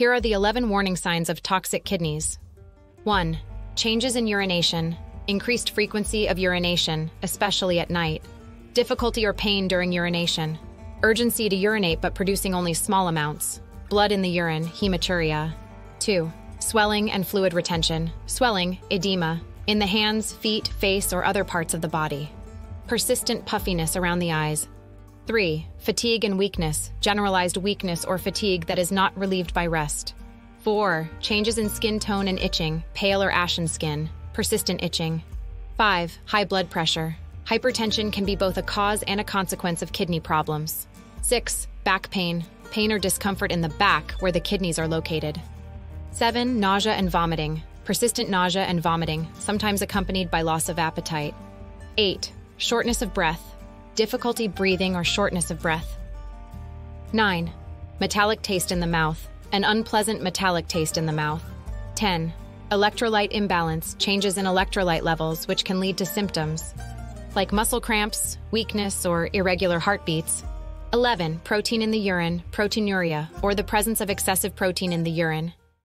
Here are the 11 warning signs of toxic kidneys. 1. Changes in urination, increased frequency of urination, especially at night, difficulty or pain during urination, urgency to urinate but producing only small amounts, blood in the urine, hematuria. 2. Swelling and fluid retention, swelling, edema, in the hands, feet, face, or other parts of the body. Persistent puffiness around the eyes. 3. Fatigue and weakness, generalized weakness or fatigue that is not relieved by rest. 4. Changes in skin tone and itching, pale or ashen skin, persistent itching. 5. High blood pressure. Hypertension can be both a cause and a consequence of kidney problems. 6. Back pain, pain or discomfort in the back where the kidneys are located. 7. Nausea and vomiting, persistent nausea and vomiting, sometimes accompanied by loss of appetite. 8. Shortness of breath, difficulty breathing or shortness of breath. 9. Metallic taste in the mouth, an unpleasant metallic taste in the mouth. 10. Electrolyte imbalance, changes in electrolyte levels, which can lead to symptoms like muscle cramps, weakness, or irregular heartbeats. 11. Protein in the urine, proteinuria, or the presence of excessive protein in the urine,